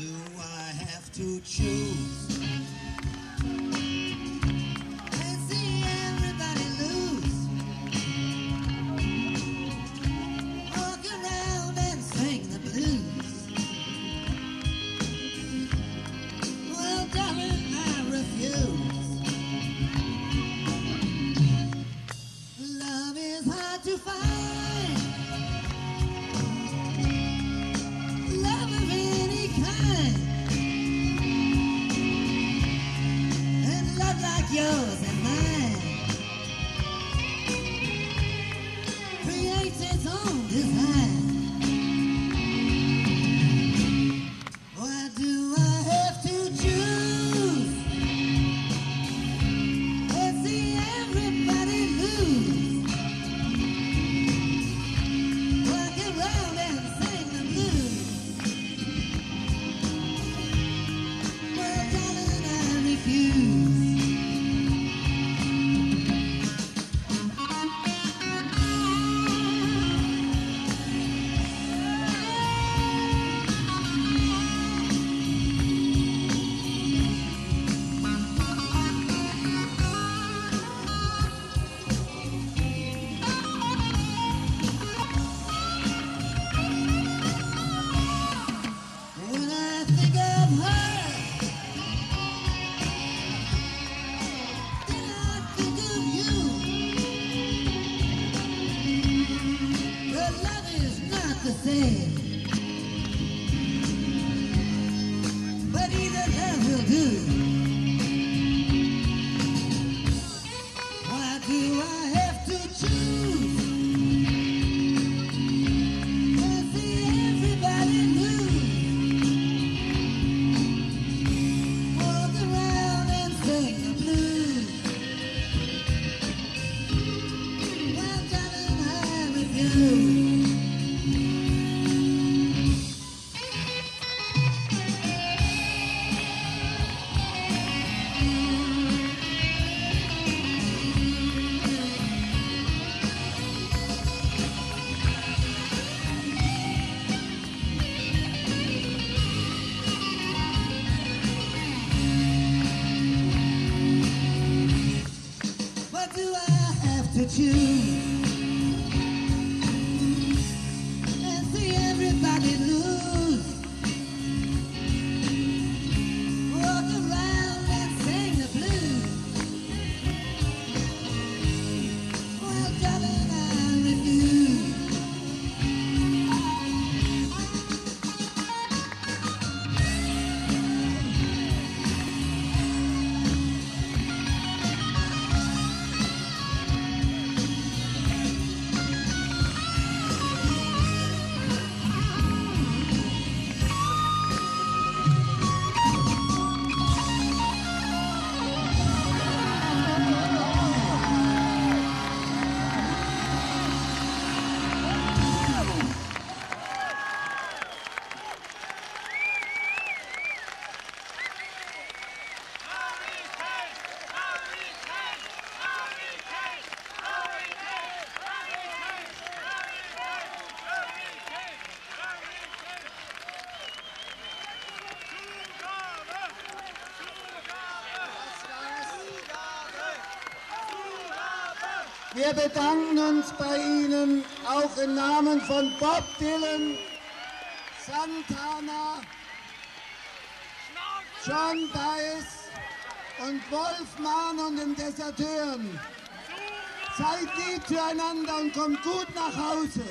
do I have to choose? Oh. Yeah. you Wir bedanken uns bei Ihnen auch im Namen von Bob Dylan, Santana, John Dice und Wolfmann und den Deserteuren. Seid lieb zueinander und kommt gut nach Hause.